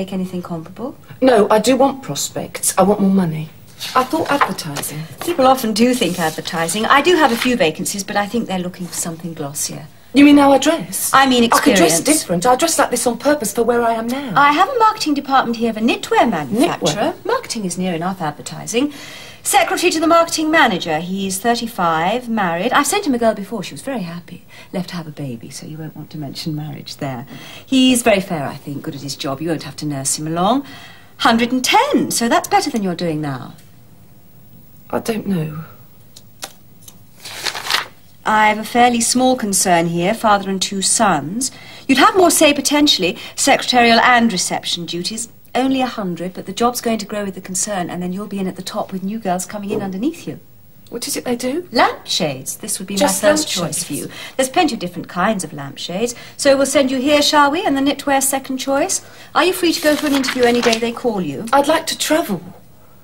Take anything comparable? No, I do want prospects. I want more money. I thought advertising. People often do think advertising. I do have a few vacancies, but I think they're looking for something glossier. You mean how I dress? I mean I could dress experience. different. I dress like this on purpose for where I am now. I have a marketing department here of a knitwear manufacturer. Knitwear? Marketing is near enough advertising. Secretary to the marketing manager. He's 35, married. I've sent him a girl before. She was very happy. Left to have a baby, so you won't want to mention marriage there. He's very fair, I think, good at his job. You won't have to nurse him along. 110, so that's better than you're doing now. I don't know. I've a fairly small concern here, father and two sons. You'd have more say potentially, secretarial and reception duties. Only a hundred, but the job's going to grow with the concern, and then you'll be in at the top with new girls coming in underneath you. What is it they do? Lampshades. This would be Just my first choice for you. There's plenty of different kinds of lampshades, so we'll send you here, shall we? And the knitwear second choice. Are you free to go for an interview any day they call you? I'd like to travel.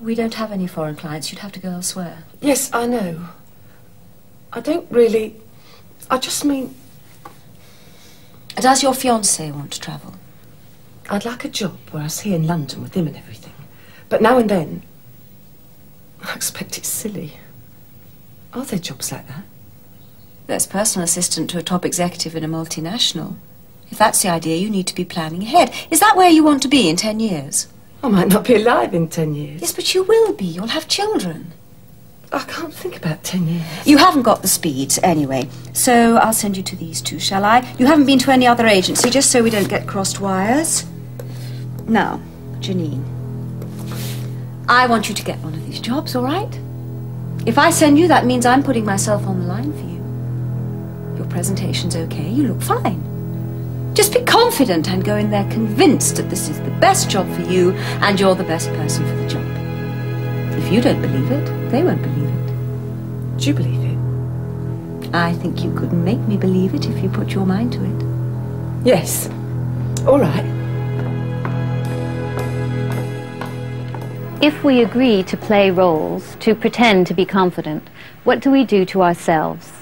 We don't have any foreign clients. You'd have to go elsewhere. Yes, I know. I don't really. I just mean, Does your fiancé want to travel? I'd like a job where I here in London with him and everything. But now and then, I expect it's silly. Are there jobs like that? There's personal assistant to a top executive in a multinational. If that's the idea, you need to be planning ahead. Is that where you want to be in ten years? I might not be alive in ten years. Yes, but you will be. You'll have children. I can't think about ten years. You haven't got the speeds anyway, so I'll send you to these two, shall I? You haven't been to any other agency, just so we don't get crossed wires. Now, Janine, I want you to get one of these jobs, all right? If I send you, that means I'm putting myself on the line for you. Your presentation's okay, you look fine. Just be confident and go in there convinced that this is the best job for you and you're the best person for the job. If you don't believe it, they won't believe it. Do you believe it? I think you could make me believe it if you put your mind to it. Yes. All right. If we agree to play roles, to pretend to be confident, what do we do to ourselves?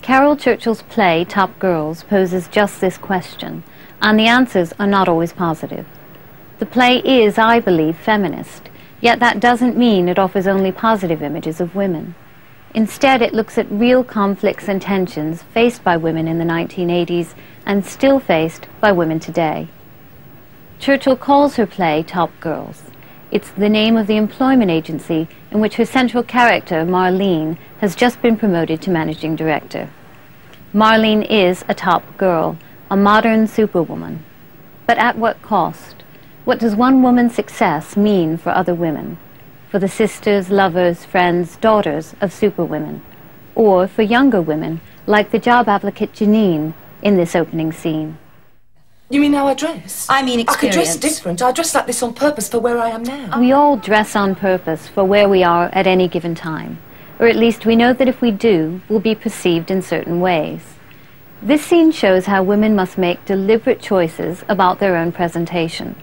Caryl Churchill's play Top Girls poses just this question, and the answers are not always positive. The play is, I believe, feminist, yet that doesn't mean it offers only positive images of women. Instead, it looks at real conflicts and tensions faced by women in the 1980s and still faced by women today. Churchill calls her play Top Girls. It's the name of the employment agency in which her central character, Marlene, has just been promoted to managing director. Marlene is a top girl, a modern superwoman. But at what cost? What does one woman's success mean for other women? For the sisters, lovers, friends, daughters of superwomen? Or for younger women, like the job applicant Janine in this opening scene? You mean how I dress? I mean experience. I could dress different. I dress like this on purpose for where I am now. We all dress on purpose for where we are at any given time. Or at least we know that if we do, we'll be perceived in certain ways. This scene shows how women must make deliberate choices about their own presentation,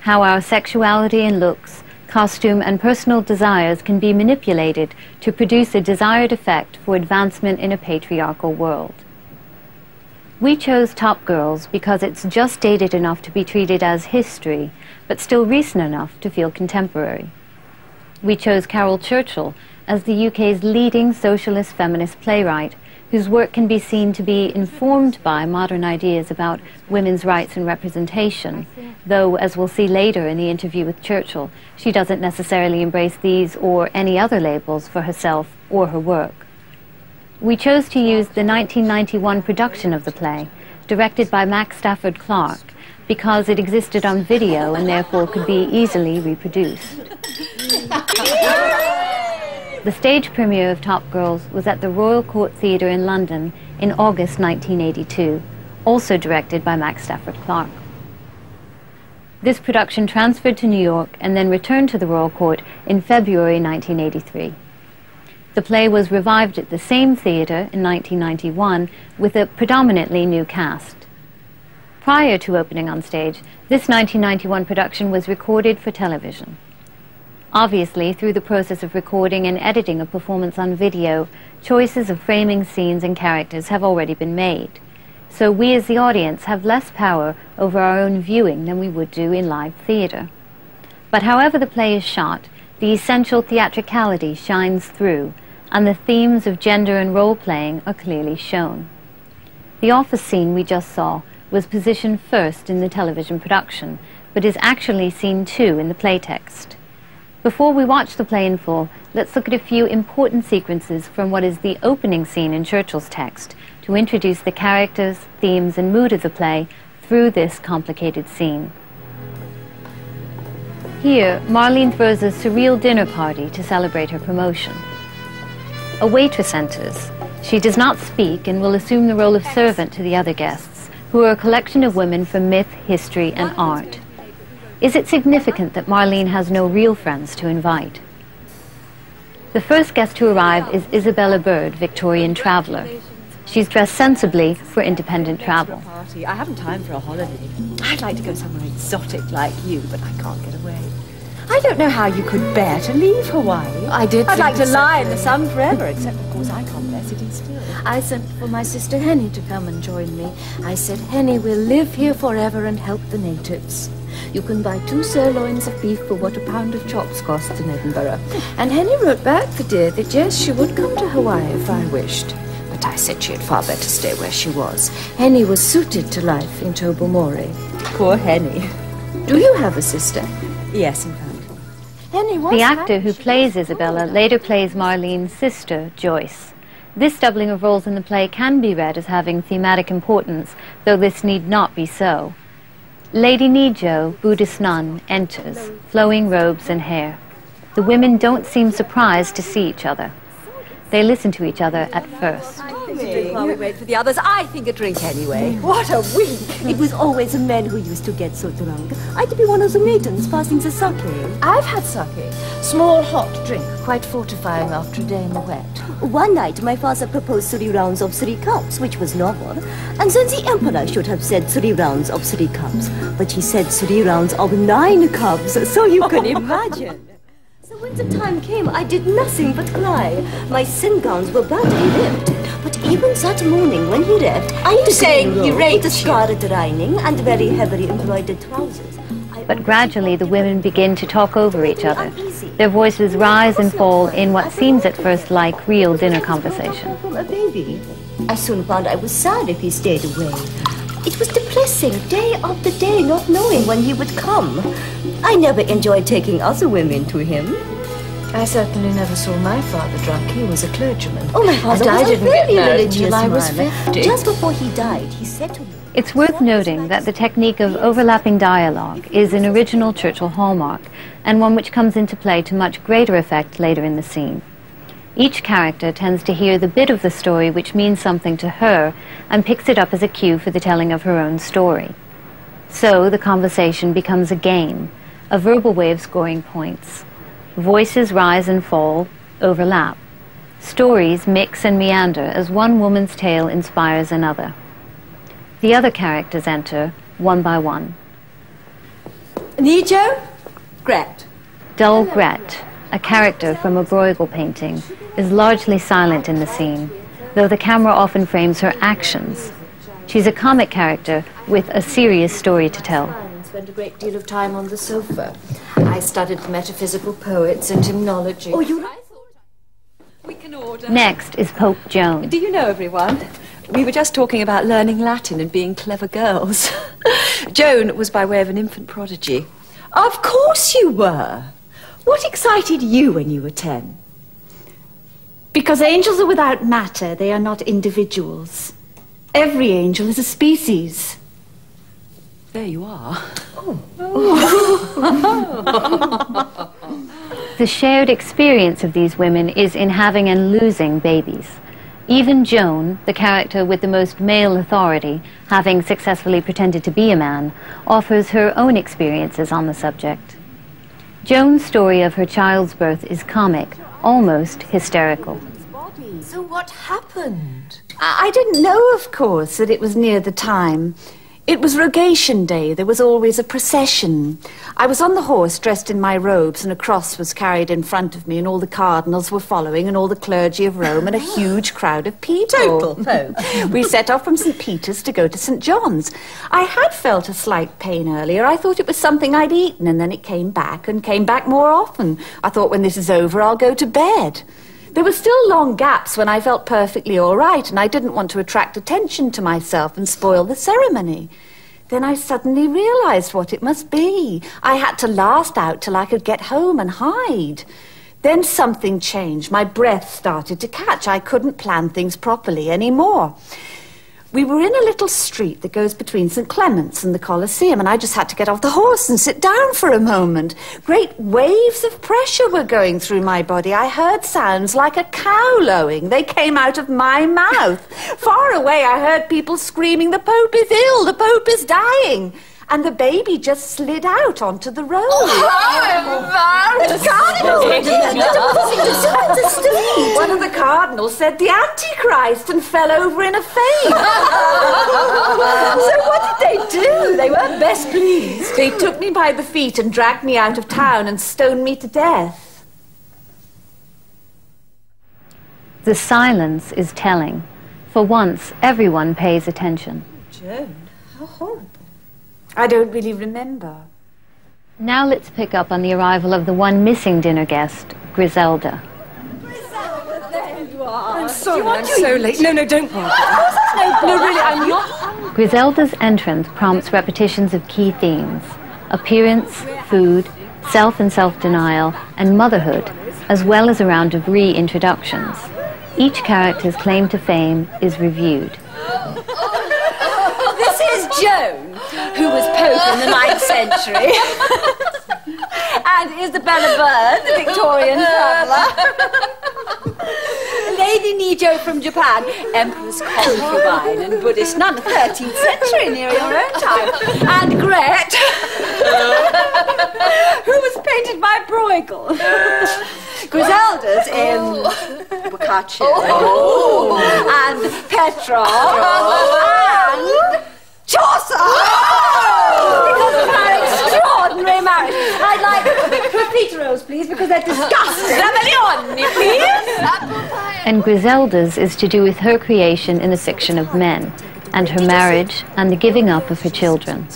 how our sexuality and looks, costume and personal desires can be manipulated to produce a desired effect for advancement in a patriarchal world. We chose Top Girls because it's just dated enough to be treated as history, but still recent enough to feel contemporary. We chose Caryl Churchill as the UK's leading socialist feminist playwright, whose work can be seen to be informed by modern ideas about women's rights and representation, though, as we'll see later in the interview with Churchill, she doesn't necessarily embrace these or any other labels for herself or her work. We chose to use the 1991 production of the play, directed by Max Stafford Clark, because it existed on video and therefore could be easily reproduced. The stage premiere of Top Girls was at the Royal Court Theatre in London in August 1982, also directed by Max Stafford Clark. This production transferred to New York and then returned to the Royal Court in February 1983. The play was revived at the same theatre in 1991 with a predominantly new cast. Prior to opening on stage, this 1991 production was recorded for television. Obviously, through the process of recording and editing a performance on video, choices of framing scenes and characters have already been made. so we as the audience have less power over our own viewing than we would do in live theatre. But however the play is shot, the essential theatricality shines through, and the themes of gender and role playing are clearly shown. The office scene we just saw was positioned first in the television production, but is actually seen too in the playtext. Before we watch the play in full, let's look at a few important sequences from what is the opening scene in Churchill's text to introduce the characters, themes, and mood of the play through this complicated scene. Here, Marlene throws a surreal dinner party to celebrate her promotion. A waitress enters. She does not speak and will assume the role of servant to the other guests, who are a collection of women from myth, history, and art. Is it significant that Marlene has no real friends to invite? The first guest to arrive is Isabella Bird, Victorian traveller. She's dressed sensibly for independent travel. I haven't time for a holiday. I'd like to go somewhere exotic like you, but I can't get away. I don't know how you could bear to leave Hawaii. I did I'd like to lie in the sun forever, except of course I can't bear sitting still. I sent for my sister Henny to come and join me. I said, Henny we'll live here forever and help the natives. You can buy two sirloins of beef for what a pound of chops costs in Edinburgh. And Henny wrote back the dear that yes, she would come to Hawaii if I wished. But I said she had far better stay where she was. Henny was suited to life in Tobermory. Poor Henny. Do you have a sister? Yes, in fact. The actor who plays Isabella later plays Marlene's sister, Joyce. This doubling of roles in the play can be read as having thematic importance, though this need not be so. Lady Nijo, Buddhist nun, enters, flowing robes and hair. The women don't seem surprised to see each other. They listen to each other at first. While we wait for the others, I think a drink anyway. Hmm. What a week! It was always the men who used to get so drunk. I'd be one of the maidens passing the sake. I've had sake. Small hot drink, quite fortifying after a day in the wet. One night, my father proposed three rounds of three cups, which was normal. And then the emperor should have said three rounds of three cups. But he said three rounds of nine cups, so you can imagine. When the time came, I did nothing but cry. My sin gowns were badly ripped. But even that morning when he left, I you saying he raped a scarlet lining and very heavily embroidered trousers. But gradually the women begin to talk over each other. Their voices rise and fall in what seems at first like real dinner conversation. From a baby. I soon found I was sad if he stayed away. It was depressing, day after day, not knowing when he would come. I never enjoyed taking other women to him. I certainly never saw my father drunk. He was a clergyman. Oh, my father and I was didn't a get very married religious until I was man. 50. Just before he died, he said to me, It's worth noting that the technique of overlapping dialogue is an original Churchill hallmark, and one which comes into play to much greater effect later in the scene. Each character tends to hear the bit of the story which means something to her and picks it up as a cue for the telling of her own story. So the conversation becomes a game, a verbal way of scoring points. Voices rise and fall, overlap. Stories mix and meander as one woman's tale inspires another. The other characters enter one by one. Nijo? Gret. Dull Gret, a character from a Bruegel painting, is largely silent in the scene, though the camera often frames her actions. She's a comic character with a serious story to tell. And spent a great deal of time on the sofa. I studied metaphysical poets and hymnology. Oh, you We can order. Next is Pope Joan. Do you know everyone? We were just talking about learning Latin and being clever girls. Joan was by way of an infant prodigy. Of course you were. What excited you when you were ten? Because angels are without matter, they are not individuals. Every angel is a species. There you are. The shared experience of these women is in having and losing babies. Even Joan, the character with the most male authority, having successfully pretended to be a man, offers her own experiences on the subject. Joan's story of her child's birth is comic, almost hysterical. So what happened? I I didn't know, of course, that it was near the time. It was Rogation Day. There was always a procession. I was on the horse dressed in my robes, and a cross was carried in front of me, and all the cardinals were following, and all the clergy of Rome, and a huge crowd of people. Total Pope. we set off from St. Peter's to go to St. John's. I had felt a slight pain earlier. I thought it was something I'd eaten, and then it came back, and came back more often. I thought when this is over, I'll go to bed. There were still long gaps when I felt perfectly all right, and I didn't want to attract attention to myself and spoil the ceremony. Then I suddenly realized what it must be. I had to last out till I could get home and hide. Then something changed. My breath started to catch. I couldn't plan things properly anymore. We were in a little street that goes between St. Clement's and the Colosseum, and I just had to get off the horse and sit down for a moment. Great waves of pressure were going through my body. I heard sounds like a cow lowing. They came out of my mouth. Far away, I heard people screaming, The Pope is ill! The Pope is dying! And the baby just slid out onto the road. Oh, One of the cardinals said the Antichrist and fell over in a faint. so what did they do? They weren't best pleased. They took me by the feet and dragged me out of town and stoned me to death. The silence is telling. For once, everyone pays attention. Joan, how horrible. I don't really remember. Now let's pick up on the arrival of the one missing dinner guest, Griselda. Griselda, there you are. I'm sorry, I'm so late. No, no, don't bother. No, really, I'm not. Griselda's entrance prompts repetitions of key themes appearance, food, self and self denial, and motherhood, as well as a round of reintroductions. Each character's claim to fame is reviewed. Joan, who was Pope in the ninth century. and Isabella Bird, the Victorian traveller. Lady Nijo from Japan, Empress concubine and Buddhist nun, 13th century, near your own time. And Gret, who was painted by Bruegel. Griselda's in Boccaccio. Oh. And Petrarch. Oh. And Chaucer! Because of our extraordinary marriage. I'd like profiteroles, please, because they're disgusting. Zabaglione, please. And Griselda's is to do with her creation in the fiction of men, and her marriage, and the giving up of her children.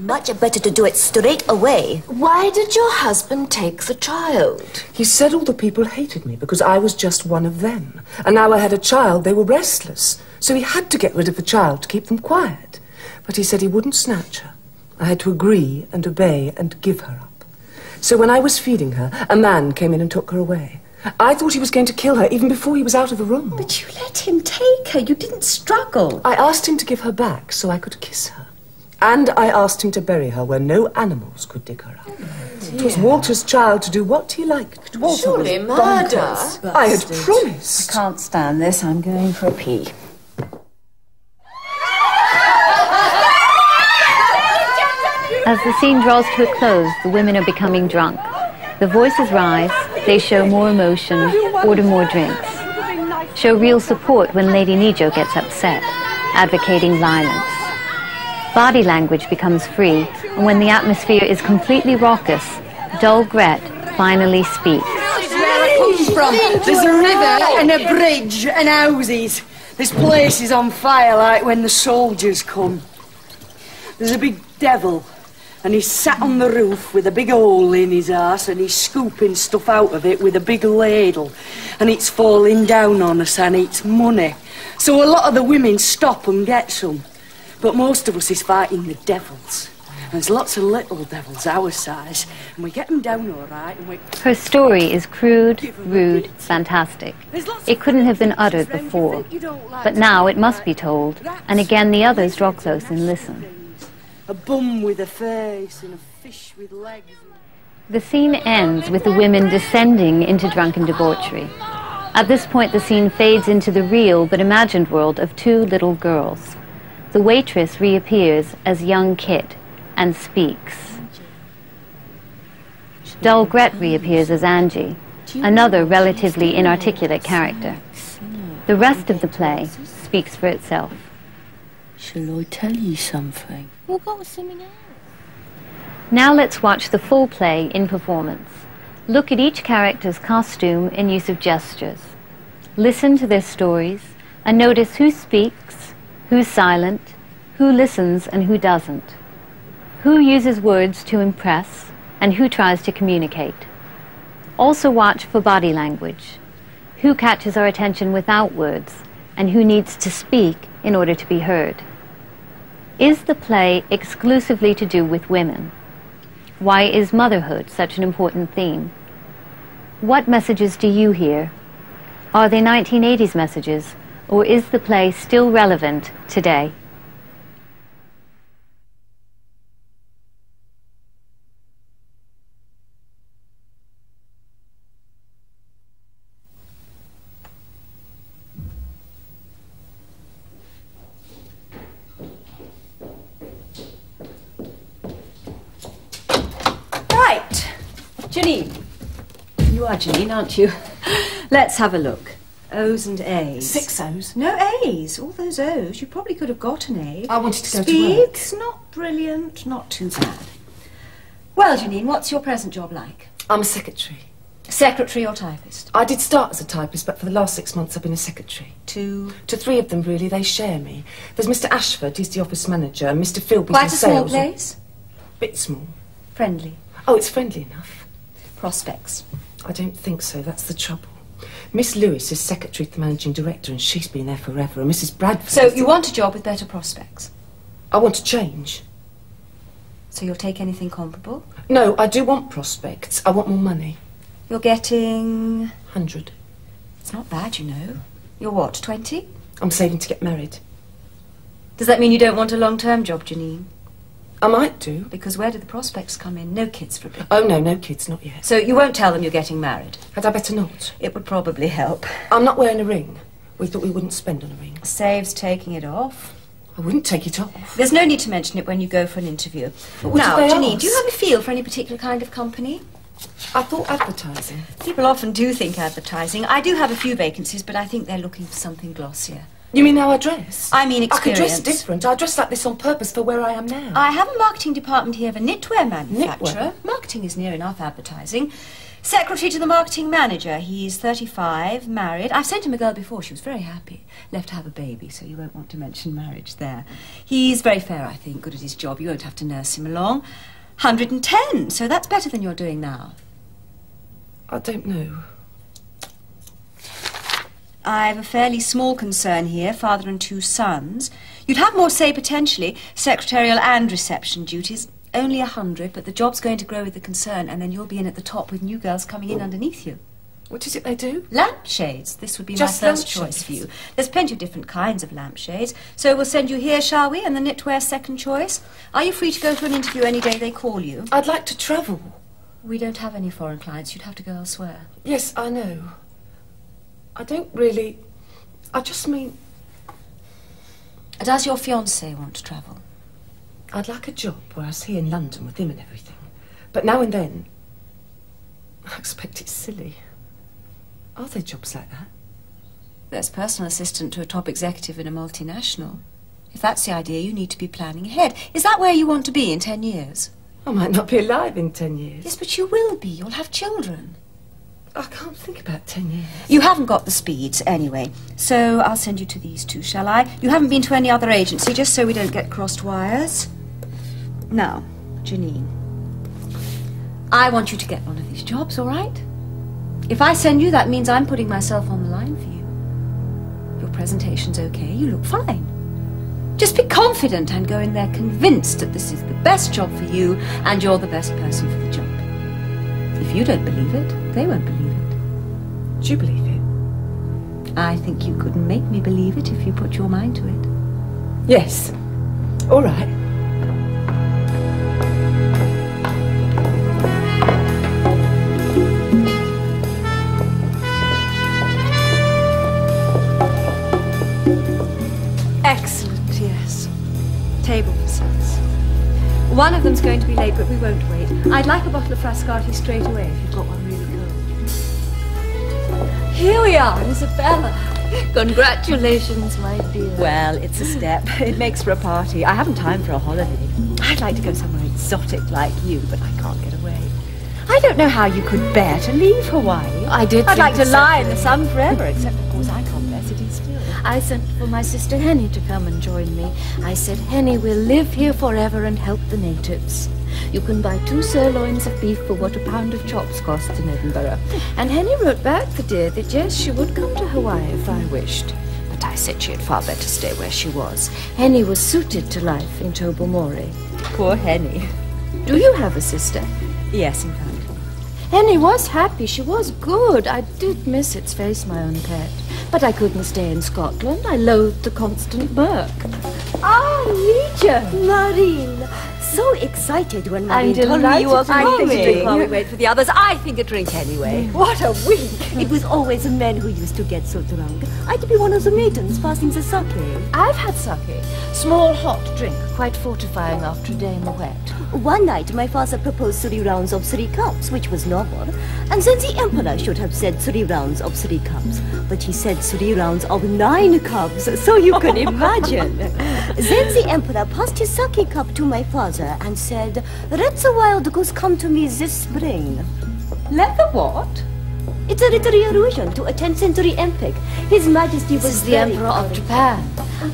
Much better to do it straight away. Why did your husband take the child? He said all the people hated me because I was just one of them. And now I had a child, they were restless. So he had to get rid of the child to keep them quiet. But he said he wouldn't snatch her. I had to agree and obey and give her up. So when I was feeding her, a man came in and took her away. I thought he was going to kill her even before he was out of the room. But you let him take her. You didn't struggle. I asked him to give her back so I could kiss her. And I asked him to bury her where no animals could dig her up. Oh, it was Walter's child to do what he liked. Walter Surely murder. I had promised. I can't stand this. I'm going for a pee. As the scene draws to a close, the women are becoming drunk. The voices rise, they show more emotion, order more drinks. Show real support when Lady Nijo gets upset, advocating violence. Body language becomes free, and when the atmosphere is completely raucous, dull Gret finally speaks. where I come from. There's a river and a bridge and houses. This place is on fire like when the soldiers come. There's a big devil, and he's sat on the roof with a big hole in his arse, and he's scooping stuff out of it with a big ladle, and it's falling down on us, and it's money. So a lot of the women stop and get some, but most of us is fighting the devils. And there's lots of little devils our size, and we get them down all right, and we. Her story is crude, rude, fantastic. It couldn't have been uttered before. But now it must be told, and again the others draw close and listen. A bum with a face and a fish with legs. The scene ends with the women descending into drunken debauchery. At this point, the scene fades into the real but imagined world of two little girls. The waitress reappears as young Kit and speaks. Dull Gret reappears as Angie, another relatively inarticulate character. The rest of the play speaks for itself. Shall I tell you something? We'll go swimming out. Now let's watch the full play in performance. Look at each character's costume and use of gestures. Listen to their stories and notice who speaks, who's silent, who listens and who doesn't. Who uses words to impress and who tries to communicate. Also watch for body language. Who catches our attention without words and who needs to speak in order to be heard. Is the play exclusively to do with women? Why is motherhood such an important theme? What messages do you hear? Are they 1980s messages, or is the play still relevant today? Right. Janine. You are Janine, aren't you? Let's have a look. O's and A's. Six O's. No A's. All those O's. You probably could have got an A. I wanted to go to work. Not brilliant, not too bad. Well, Janine, what's your present job like? I'm a secretary. Secretary or typist? I did start as a typist, but for the last six months I've been a secretary. Two. To three of them, really, they share me. There's Mr. Ashford, he's the office manager, and Mr. Philby's Quite a small sales. place? Bit small. Friendly. Oh, it's friendly enough. Prospects. I don't think so, that's the trouble. Miss Lewis is secretary to the managing director, and she's been there forever, and Mrs. Bradford... So you want a job with better prospects? I want to change. So you'll take anything comparable? No, I do want prospects. I want more money. You're getting... Hundred. It's not bad, you know. You're what, 20? I'm saving to get married. Does that mean you don't want a long-term job, Janine? I might do. Because where do the prospects come in? No kids for a bit. Oh, no, no kids, not yet. So you won't tell them you're getting married? Had I better not? It would probably help. I'm not wearing a ring. We thought we wouldn't spend on a ring. Saves taking it off. I wouldn't take it off. There's no need to mention it when you go for an interview. what now, Janine, ask? do you have a feel for any particular kind of company? I thought advertising. People often do think advertising. I do have a few vacancies, but I think they're looking for something glossier. You mean how I dress? I mean I could dress experience. different. I dress like this on purpose for where I am now. I have a marketing department here of a knitwear manufacturer. Knitwear? Marketing is near enough advertising. Secretary to the marketing manager. He's 35, married. I've sent him a girl before. She was very happy. Left to have a baby, so you won't want to mention marriage there. He's very fair, I think, good at his job. You won't have to nurse him along. 110, so that's better than you're doing now. I don't know. I've a fairly small concern here, father and two sons. You'd have more say potentially, secretarial and reception duties. Only a hundred, but the job's going to grow with the concern, and then you'll be in at the top with new girls coming in underneath you. What is it they do? Lampshades. This would be Just my first choice for you. There's plenty of different kinds of lampshades. So we'll send you here, shall we? And the knitwear second choice. Are you free to go for an interview any day they call you? I'd like to travel. We don't have any foreign clients. You'd have to go elsewhere. Yes, I know. I don't really. I just mean, Does your fiancé want to travel? I'd like a job where I here in London with him and everything. But now and then, I expect it's silly. Are there jobs like that? There's personal assistant to a top executive in a multinational. If that's the idea, you need to be planning ahead. Is that where you want to be in ten years? I might not be alive in ten years. Yes, but you will be. You'll have children. I can't think about ten years. You haven't got the speeds anyway, so I'll send you to these two, shall I? You haven't been to any other agency, just so we don't get crossed wires. Now, Janine. I want you to get one of these jobs, all right? If I send you, that means I'm putting myself on the line for you. Your presentation's okay. You look fine. Just be confident and go in there convinced that this is the best job for you and you're the best person for the job. If you don't believe it, they won't believe it. Do you believe it? I think you could make me believe it if you put your mind to it. Yes. All right. One of them's going to be late, but we won't wait. I'd like a bottle of Frascati straight away if you've got one really cold. Here we are, Isabella. Congratulations, my dear. Well, it's a step. It makes for a party. I haven't time for a holiday. I'd like to go somewhere exotic like you, but I can't get away. I don't know how you could bear to leave Hawaii. I did I'd like to lie in the sun forever, except I sent for my sister Henny to come and join me. I said, Henny will live here forever and help the natives. You can buy two sirloins of beef for what a pound of chops cost in Edinburgh. And Henny wrote back the dear that yes, she would come to Hawaii if I wished. But I said she had far better stay where she was. Henny was suited to life in Tobermory. Poor Henny. Do you have a sister? Yes, in fact. Henny was happy. She was good. I did miss its face, my own pet. But I couldn't stay in Scotland. I loathed the constant work. Ah, Lydia! Marlene! So excited when Marlene told me you were coming. I think a drink coming. while we wait for the others. I think a drink anyway. Mm. What a week! Mm. It was always the men who used to get so drunk. I'd be one of the maidens passing the sake. I've had sake. Small hot drink, quite fortifying after a day in the wet. One night, my father proposed three rounds of three cups, which was normal. And then the emperor should have said three rounds of three cups. But he said three rounds of nine cups, so you can imagine. Then the emperor passed his sake cup to my father and said, Let the wild goose come to me this spring. Let the what? It's a literary allusion to a 10th century epic. His Majesty was This is the Emperor of. Japan.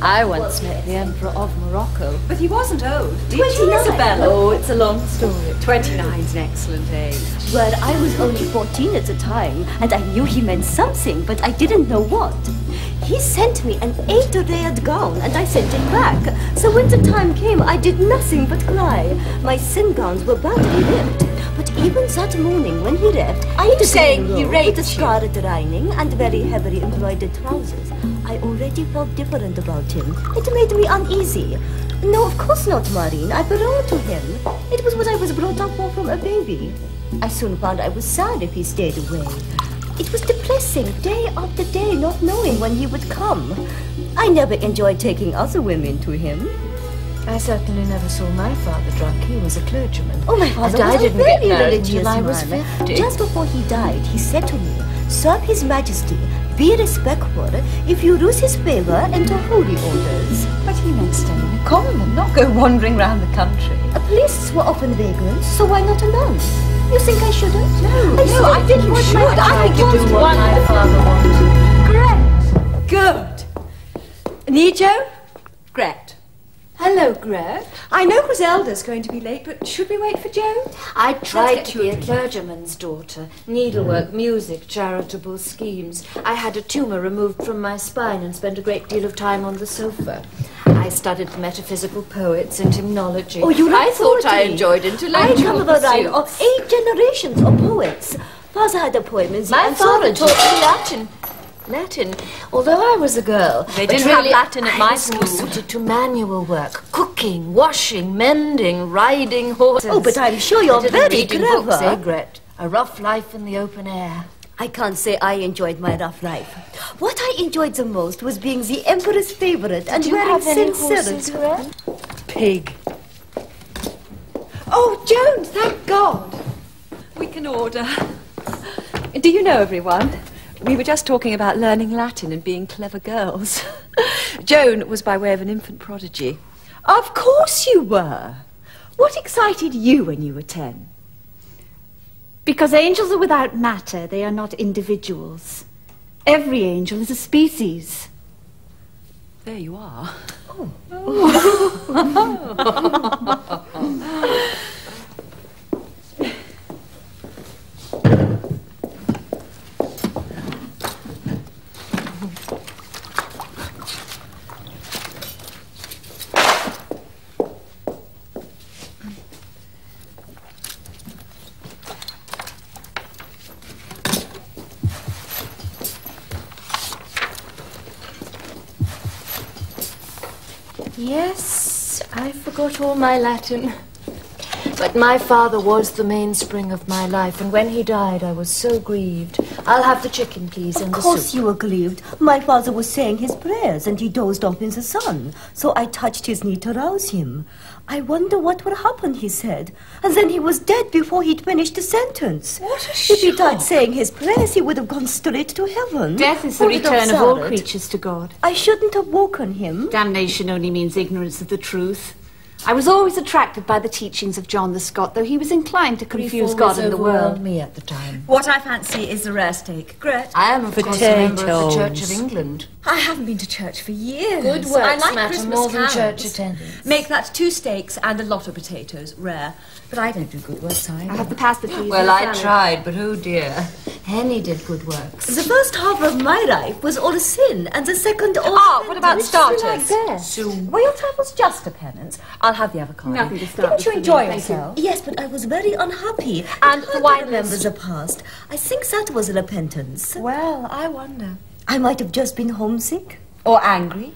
I once met the Emperor of Morocco. But he wasn't old, did you, 29. Isabella? Oh, it's a long story. Twenty-nine's an excellent age. Well, I was only 14 at the time, and I knew he meant something, but I didn't know what. He sent me an eight-layered gown, and I sent it back. So when the time came, I did nothing but cry. My sin gowns were badly ripped. Even that morning when he left, I had a saying he raped with a scarlet lining and very heavily embroidered trousers. I already felt different about him. It made me uneasy. No, of course not, Marlene. I belong to him. It was what I was brought up for from a baby. I soon found I was sad if he stayed away. It was depressing, day after day, not knowing when he would come. I never enjoyed taking other women to him. I certainly never saw my father drunk. He was a clergyman. Oh, my father and I was didn't a get very religious I was 50. Just before he died, he said to me, Serve His Majesty, be respectful. If you lose his favor, enter holy orders. But he meant stay in a convent, not go wandering round the country. Uh, Priests were often vagrants, so why not a nun? You think I shouldn't? No, I, no, I think you should. I think you do what my father wanted. Correct. Good. Nijo? Correct. Hello, Gret. I know Griselda's going to be late, but should we wait for Joe? I tried to be a clergyman's daughter. Needlework, mm. music, charitable schemes. I had a tumour removed from my spine and spent a great deal of time on the sofa. I studied the metaphysical poets and hymnology. Oh, you look I thought I enjoyed enjoyed I intellectual come of a line of eight generations of poets. Father had a poem in My father taught me Latin. Latin. Although I was a girl, They didn't have Latin at I my school. suited to manual work, cooking, washing, mending, riding horses. Oh, but I'm sure you're very clever. Books, eh, Gret? A rough life in the open air. I can't say I enjoyed my rough life. What I enjoyed the most was being the Emperor's favorite and Did you wearing sincerity. horses, Pig. Oh, Jones, thank God. We can order. Do you know everyone? We were just talking about learning Latin and being clever girls. Joan was by way of an infant prodigy. Of course you were. What excited you when you were ten? Because angels are without matter, they are not individuals. Every angel is a species. There you are. Yes, oh. I forgot all my Latin. But my father was the mainspring of my life, and when he died, I was so grieved. I'll have the chicken, please, and Of course you were grieved. My father was saying his prayers and he dozed off in the sun. So I touched his knee to rouse him. I wonder what would happen, he said. And then he was dead before he'd finished the sentence. What a If he'd died saying his prayers, he would have gone straight to heaven. Death is the Who'd have return of all creatures to God. I shouldn't have woken him. Damnation only means ignorance of the truth. I was always attracted by the teachings of John the Scot, though he was inclined to confuse God and the world. me at the time. What I fancy is the rare steak. Gret? I am, of course, a member of the Church of England. I haven't been to church for years. Good I works like matter Christmas more than church attendance. Make that two steaks and a lot of potatoes, rare. But I don't do good works either. I have the pasta, please. Well, I salad. tried, but oh dear. Henny did good works. The first half of my life was all a sin, and the second all Ah, what about repentance. starters? Well, your travel's just a penance. I'll have the avocado. Nothing to start Didn't you enjoy thank you. yourself? Yes, but I was very unhappy. And It's the hard remember the past. I think that was a repentance. Well, I wonder. I might have just been homesick. Or angry.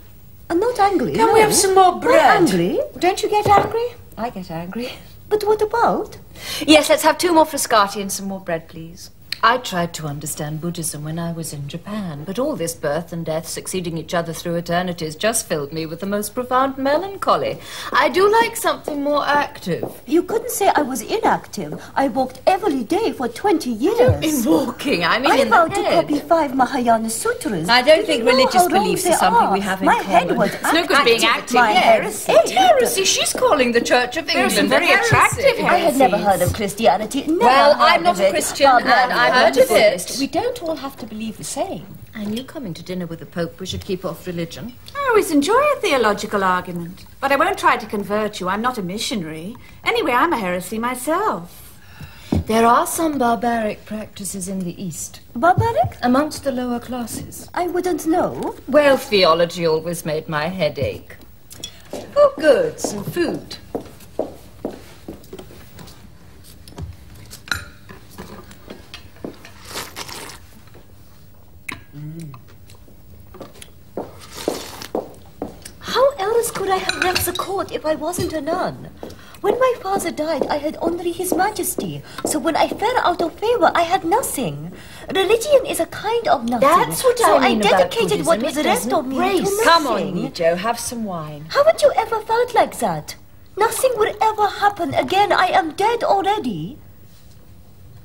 I'm not angry. Can no. we have some more bread? Not angry. Don't you get angry? I get angry. But what about? Yes, let's have two more frascati and some more bread, please. I tried to understand Buddhism when I was in Japan, but all this birth and death succeeding each other through eternities just filled me with the most profound melancholy. I do like something more active. You couldn't say I was inactive. I walked every day for 20 years. In walking, I mean I in vowed to copy five Mahayana sutras. I don't think religious beliefs are something we have in My head was It's no good being active. My yeah, heresy. acted. heresy. She's calling the Church of England very a heresy. I had never heard of Christianity. Well, I'm not a. Christian and I'm heard of it. We don't all have to believe the same. And you coming to dinner with the Pope, we should keep off religion. I always enjoy a theological argument, but I won't try to convert you. I'm not a missionary. Anyway, I'm a heresy myself. There are some barbaric practices in the East, Barbaric? amongst the lower classes. I wouldn't know. Well, theology always made my head ache. Oh, good. Some food. How else could I have left the court if I wasn't a nun? When my father died, I had only His Majesty. So when I fell out of favor, I had nothing. Religion is a kind of nothing. That's what so I mean about dedicated what Buddhism. was It left doesn't of me embrace. to nothing. Come on, Nijo, have some wine. Haven't you ever felt like that? Nothing will ever happen again. I am dead already.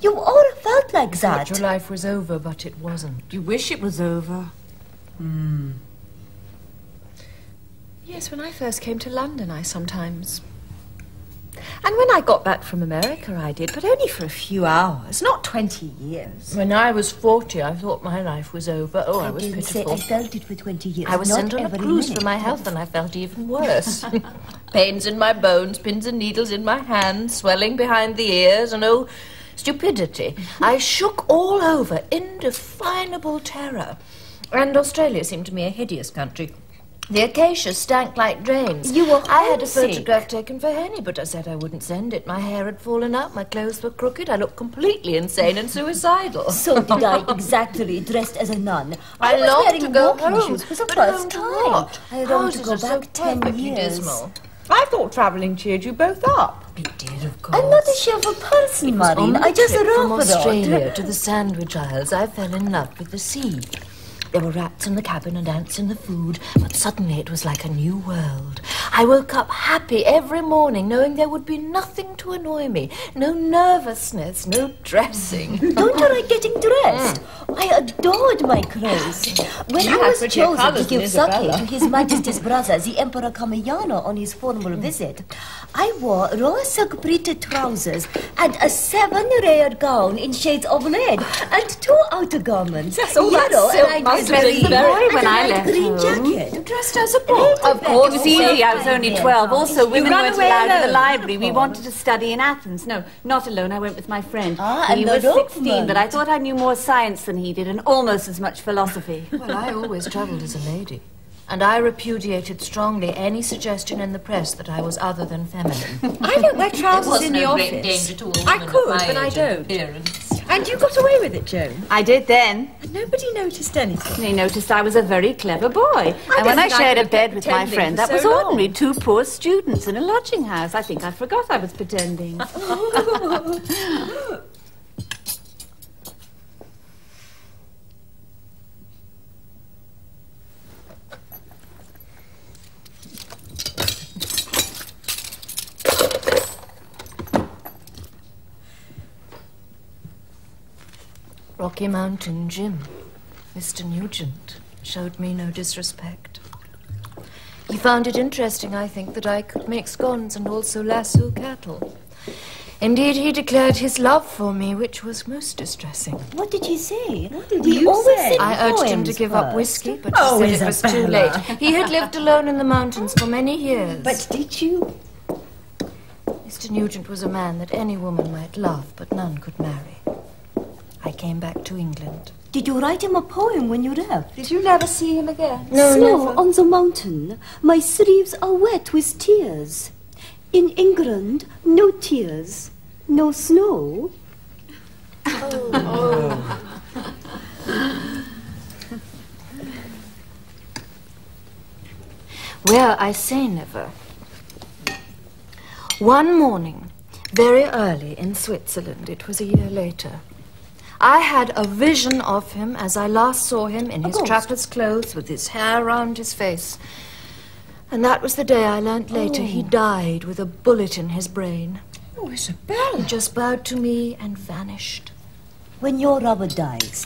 You all felt like Thought that. your life was over, but it wasn't. You wish it was over. Hmm. Yes, when I first came to London, I sometimes. And when I got back from America, I did, but only for a few hours, not 20 years. When I was 40, I thought my life was over. Oh, I, I was didn't say pitiful. I felt it for 20 years. I was not sent on a cruise minute. for my health and I felt even worse. Pains in my bones, pins and needles in my hands, swelling behind the ears, and oh, stupidity. I shook all over, indefinable terror. And Australia seemed to me a hideous country. The acacia stank like drains. You were I had a photograph taken for Henny, but I said I wouldn't send it. My hair had fallen out, my clothes were crooked, I looked completely insane and suicidal. So did I, exactly, dressed as a nun. I was longed wearing to go walking home, shoes for the but first time. what? I longed to Houses go are so back ten years. dismal. I thought travelling cheered you both up. It did, of course. I'm not a cheerful person, On Marlene. the I just trip from rough it Australia to the Sandwich Isles, I fell in love with the sea. There were rats in the cabin and ants in the food, but suddenly it was like a new world. I woke up happy every morning, knowing there would be nothing to annoy me, no nervousness, no dressing. Don't you like getting dressed? Mm. I adored my clothes. When I was chosen to give sake to His Majesty's brother, the Emperor Kameyama, on his formal visit, I wore raw silk pleated trousers and a seven-layered gown in shades of red and two outer garments, So yellow silk and must ivory have green been very- when a I left green jacket. Dressed as a boy. Of was easy. I was only 12. Also, women weren't allowed in the library. We wanted to study in Athens. No, not alone. I went with my friend. Ah, he was 16, but I thought I knew more science than he did and almost as much philosophy. Well, I always travelled as a lady. And I repudiated strongly any suggestion in the press that I was other than feminine. I don't wear trousers in the office. I could, but I don't. And you got away with it, Joan. I did then. Nobody noticed anything. They noticed I was a very clever boy. and when I shared a bed with my pretending friend, that so was long. ordinary. Two poor students in a lodging house. I think I forgot I was pretending. Rocky Mountain Jim, Mr. Nugent, showed me no disrespect. He found it interesting, I think, that I could make scones and also lasso cattle. Indeed, he declared his love for me, which was most distressing. What did he say? What did we you always say? I urged him to poems give up first. whiskey, but he Oh, said it was too late. He had lived alone in the mountains for many years. But did you? Mr. Nugent was a man that any woman might love, but none could marry. I came back to England. Did you write him a poem when you left? Did you never see him again? No, Snow on the mountain, my sleeves are wet with tears. In England, no tears, no snow. Oh. oh. Well, I say never. One morning, very early in Switzerland, it was a year later, I had a vision of him as I last saw him in his trapper's clothes with his hair round his face. And that was the day I learnt later he oh. died with a bullet in his brain. Oh, Isabella. He just bowed to me and vanished. When your robber dies.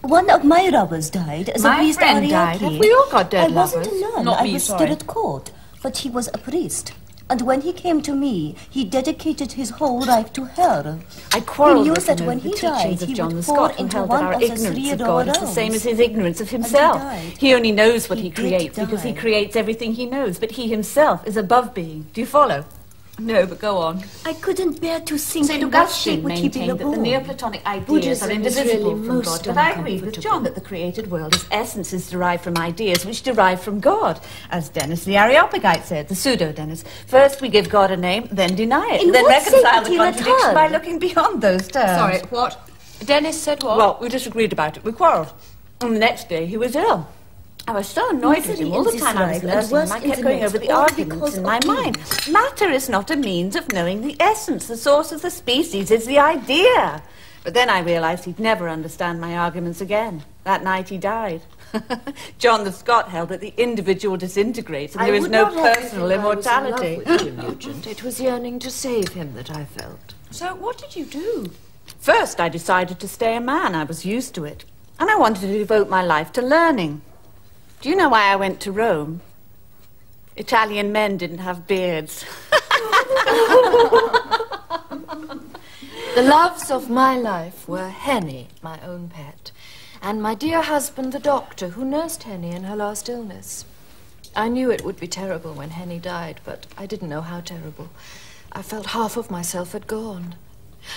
One of my robbers died. as My priest friend Ariake. died. Have we all got dead I wasn't lovers? a nun. Not I me, was sorry. still at court. But he was a priest. And when he came to me, he dedicated his whole life to her. I quarrelled He with that him when over he the died, teachings of he John the Scot, who held that our the ignorance of God is the same as his ignorance of himself. died. He only knows what he, He creates because he creates everything he knows, but he himself is above being. Do you follow? No, but go on. I couldn't bear to think St. Augustine shape would he be maintained that the reborn. Neoplatonic ideas Buddhism are is indivisible really from God. But I agree with. John that the created world, its essence, is derived from ideas which derive from God. As Dennis the Areopagite said, the pseudo-Dennis. First we give God a name, then deny it. In then reconcile the contradiction return? by looking beyond those terms. Sorry, what? Dennis said what? Well, we disagreed about it. We quarrelled. And the next day he was ill. Oh, I was so annoyed with him all the time I was nursing him. I kept going over the arguments in my mind. Matter is not a means of knowing the essence. The source of the species is the idea. But then I realised he'd never understand my arguments again. That night he died. John the Scot held that the individual disintegrates and I there is no not like to personal think I was in love immortality. with Jim Nugent. It was yearning to save him that I felt. So what did you do? First, I decided to stay a man. I was used to it. And I wanted to devote my life to learning. Do you know why I went to Rome? Italian men didn't have beards. The loves of my life were Henny, my own pet, and my dear husband, the doctor, who nursed Henny in her last illness. I knew it would be terrible when Henny died, but I didn't know how terrible. I felt half of myself had gone.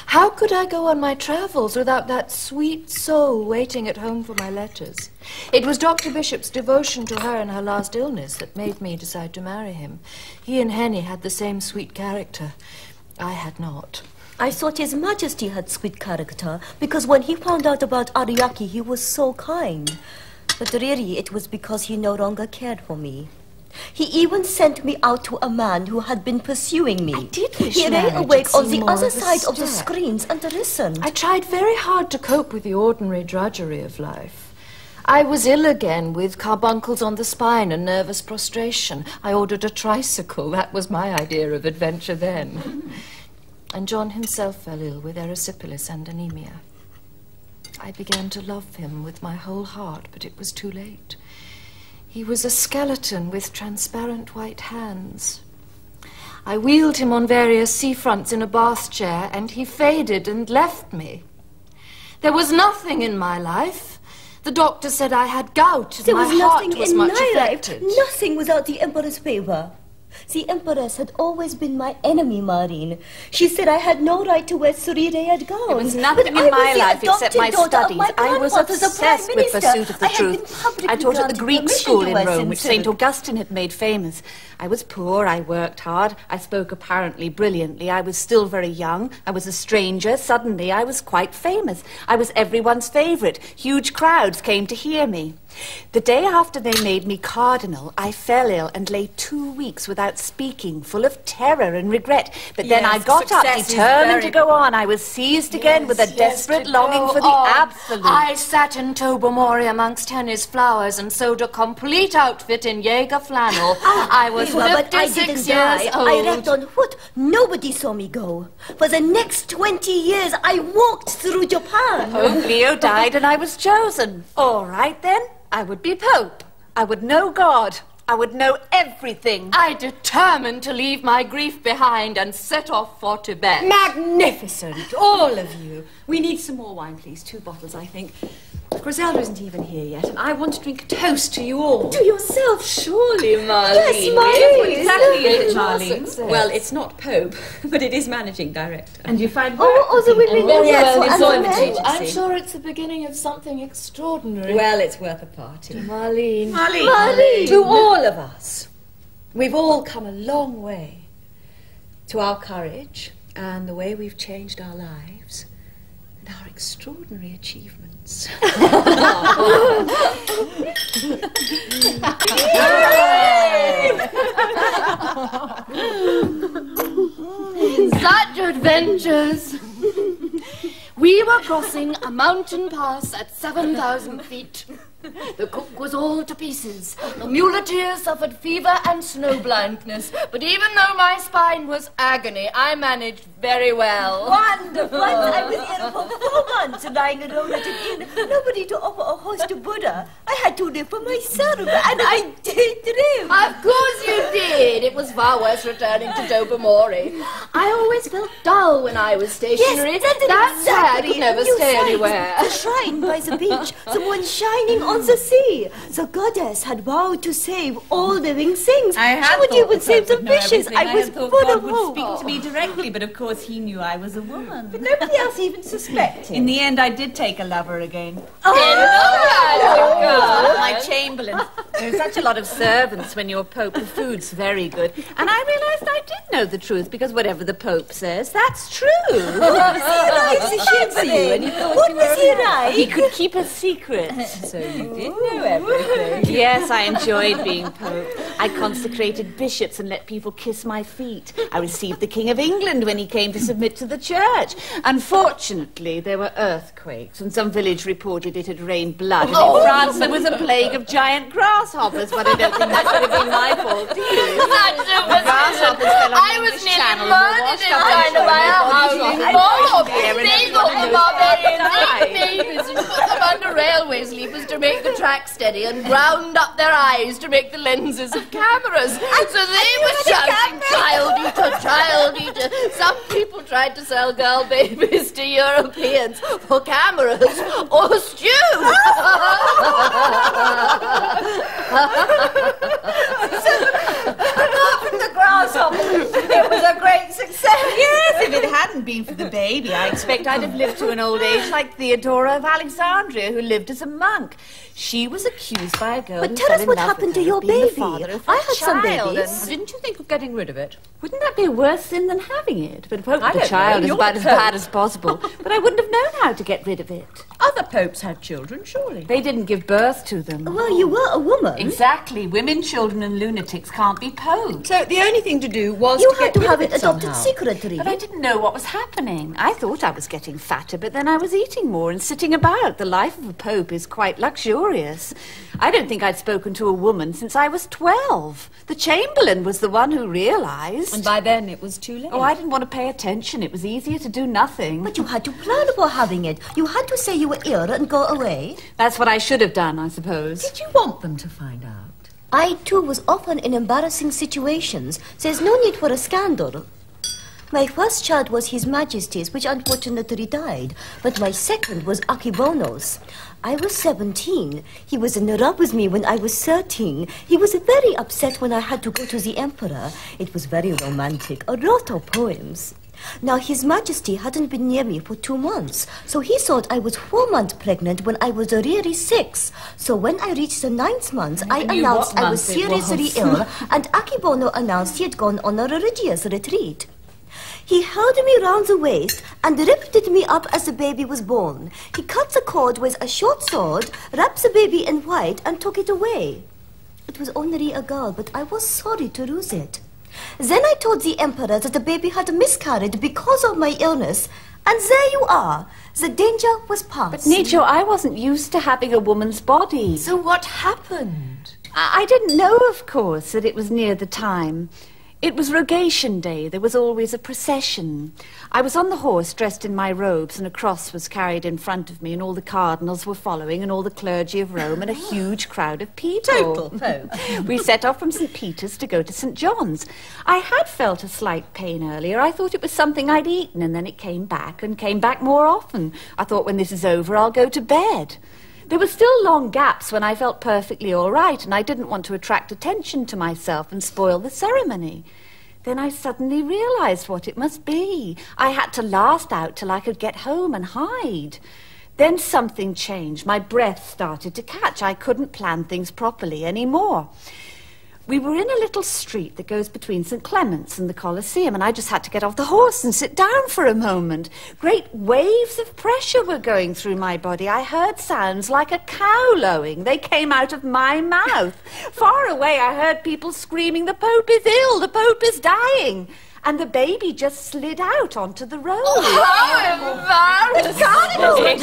How could I go on my travels without that sweet soul waiting at home for my letters? It was Dr. Bishop's devotion to her in her last illness that made me decide to marry him. He and Henny had the same sweet character. I had not. I thought His Majesty had sweet character because when he found out about Ariake, he was so kind. But really, it was because he no longer cared for me. He even sent me out to a man who had been pursuing me. I did wish he lay awake on the other of a side of the screens and listened. I tried very hard to cope with the ordinary drudgery of life. I was ill again with carbuncles on the spine and nervous prostration. I ordered a tricycle. That was my idea of adventure then. and John himself fell ill with erysipelas and anemia. I began to love him with my whole heart, but it was too late. He was a skeleton with transparent white hands. I wheeled him on various seafronts in a bath chair, and he faded and left me. There was nothing in my life. The doctor said I had gout, and there my was heart nothing was in much my affected. life, nothing without the Emperor's favor. The Empress had always been my enemy, Marlene. She said I had no right to wear Surya-red gowns. There was nothing But in I my life except my studies. my I was obsessed with pursuit of the I truth. I taught at the Greek school in Rome, which St. Augustine had made famous. I was poor, I worked hard, I spoke apparently brilliantly, I was still very young, I was a stranger. Suddenly, I was quite famous. I was everyone's favourite. Huge crowds came to hear me. The day after they made me cardinal, I fell ill and lay two weeks without speaking, full of terror and regret. But then I got up, determined to go on. I was seized again with a desperate longing for the absolute. I sat in Tobermory amongst Henny's flowers and sewed a complete outfit in Jaeger flannel. Ah, I was Eva, but I 56 years die. old. I wrecked on foot. Nobody saw me go. For the next 20 years, I walked through Japan. Pope Leo died and I was chosen. All right then, I would be Pope. I would know God. I would know everything. I determined to leave my grief behind and set off for Tibet. Magnificent, all of you. We need some more wine, please. Two bottles, I think. Griselda isn't even here yet, and I want to drink a toast to you all. To yourself, surely, Marlene. Yes, Marlene. Exactly is it, Marlene? Marlene? Well, it's not Pope, but it is managing director. And you find Oh, oh, the women. Very yes, well, I'm employment agency. I'm sure it's the beginning of something extraordinary. Well, it's worth a party. Marlene. Marlene. To all of us, we've all come a long way. To our courage and the way we've changed our lives and our extraordinary achievements. Such adventures! We were crossing a mountain pass at 7,000 feet. The cook was all to pieces. The muleteer suffered fever and snow blindness. But even though my spine was agony, I managed very well. Wonderful. I was ill for four months lying alone at an inn. Nobody to offer a horse to Buddha. I had to live for myself, and I did live. Of course you did. It was far worse returning to Tobermory. I always felt dull when I was stationary. Yes, that's, That's why I could never stay anywhere. The shrine by the beach, the one shining on the sea. The goddess had vowed to save all living things. I had she would thought even the save Pope the fishes. everything. I was had thought full God of would speak to me directly, but of course he knew I was a woman. But Nobody else even suspected. In the end, I did take a lover again. Oh, oh, oh! my chamberlain. There's such a lot of servants when you're Pope. The food's very good. And I realised I did know the truth because whatever the Pope says, that's true. What was he like. What was he like? He could keep a secret. So you did know everything. Yes, I enjoyed being Pope. I consecrated bishops and let people kiss my feet. I received the King of England when he came to submit to the church. Unfortunately, there were earthquakes, and some village reported it had rained blood. And in oh. France, there was a plague of giant grasshoppers, but I don't think that could have been my fault, do you? Grasshoppers fell on I the was nearly Channel and were washed in up on China shore. by a Bodies howling were mob. there and They got the knows barbarians, died. babies, and put them under railway sleepers to make the track steady, and ground up their eyes to make the lenses of cameras. So they were shouting, "Child eater, child eater!" Some people tried to sell girl babies to Europeans for cameras or stew. Apart from the grasshopper. It was a great success. Yes, it hadn't been for the baby, I expect I'd have lived to an old age like Theodora of Alexandria, who lived as a monk. She was accused by a girl But who tell fell us what happened to your of being the baby. I her had some babies. and- Didn't you think of getting rid of it? Wouldn't that be a worse sin than having it? But Pope the child know, is you're about as bad as possible. but I wouldn't have known how to get rid of it. Other popes had children, surely. They didn't give birth to them. Well, you were a woman. Exactly. Women, children, and lunatics can't be popes. So the only thing to do was You to had get to rid have of it adopted secretly. But I didn't know what was happening. I thought I was getting fatter, but then I was eating more and sitting about. The life of a pope is quite luxurious. I don't think I'd spoken to a woman since I was 12. The chamberlain was the one who realised. And by then it was too late. Oh, I didn't want to pay attention. It was easier to do nothing. But you had to plan for having it. You had to say you were ill and go away. That's what I should have done, I suppose. Did you want them to find out? I, too, was often in embarrassing situations. There's no need for a scandal. My first child was His Majesty's, which unfortunately died, but my second was Akebono's. I was 17. He was in love with me when I was 13. He was very upset when I had to go to the Emperor. It was very romantic, a lot of poems. Now, His Majesty hadn't been near me for two months, so he thought I was four months pregnant when I was really six. So when I reached the ninth month, I knew announced I was seriously was. ill, and Akebono announced he had gone on a religious retreat. He held me round the waist and ripped me up as the baby was born. He cut the cord with a short sword, wrapped the baby in white, and took it away. It was only a girl, but I was sorry to lose it. Then I told the emperor that the baby had miscarried because of my illness, and there you are. The danger was past. But Nijo, I wasn't used to having a woman's body. So what happened? I, I didn't know, of course, that it was near the time. It was Rogation Day. There was always a procession. I was on the horse dressed in my robes, and a cross was carried in front of me, and all the cardinals were following, and all the clergy of Rome, and a huge crowd of people. Total folk. we set off from St. Peter's to go to St. John's. I had felt a slight pain earlier. I thought it was something I'd eaten, and then it came back, and came back more often. I thought when this is over, I'll go to bed. There were still long gaps when I felt perfectly all right, and I didn't want to attract attention to myself and spoil the ceremony. Then I suddenly realized what it must be. I had to last out till I could get home and hide. Then something changed. My breath started to catch. I couldn't plan things properly anymore. We were in a little street that goes between St. Clement's and the Colosseum, and I just had to get off the horse and sit down for a moment. Great waves of pressure were going through my body. I heard sounds like a cow lowing. They came out of my mouth. Far away, I heard people screaming, The Pope is ill! The Pope is dying! And the baby just slid out onto the road. Oh, the cardinals were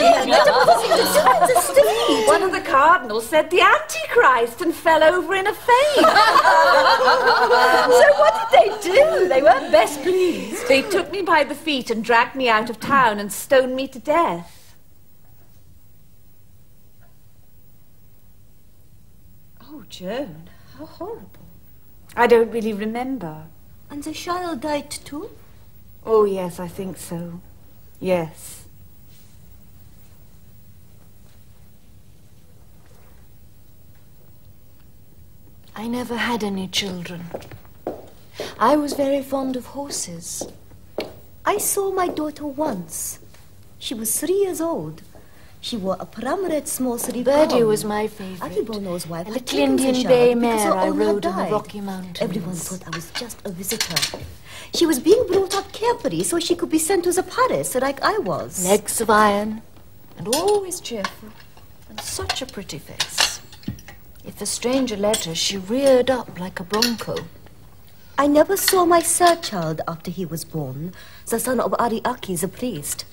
One of the cardinals said the Antichrist and fell over in a faint. so what did they do? They weren't best pleased. They took me by the feet and dragged me out of town and stoned me to death. Oh, Joan, how horrible. I don't really remember. And the child died too? Oh, yes, I think so. Yes. I never had any children. I was very fond of horses. I saw my daughter once. She was three years old. She wore a plum red small three Birdie was my favorite. Akebono's wife A little Indian bay mare I rode in the. Rocky Mountains. Everyone thought I was just a visitor. She was being brought up carefully so she could be sent to the palace like I was. Legs of iron, and always cheerful, and such a pretty face. If a stranger led her, she reared up like a bronco. I never saw my third child after he was born, the son of Ariake, the priest.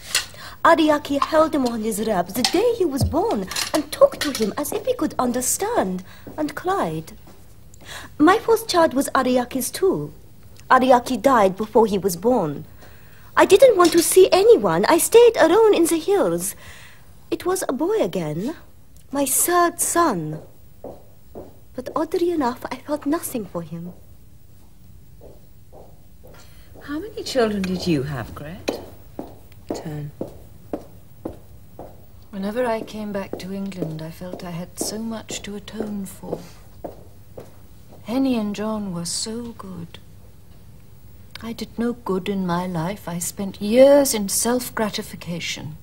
Ariake held him on his lap the day he was born and talked to him as if he could understand and cried. My fourth child was Ariake's too. Ariake died before he was born. I didn't want to see anyone. I stayed alone in the hills. It was a boy again, my third son. But oddly enough, I felt nothing for him. How many children did you have, Gret? Ten. Whenever I came back to England, I felt I had so much to atone for. Henny and John were so good. I did no good in my life. I spent years in self gratification.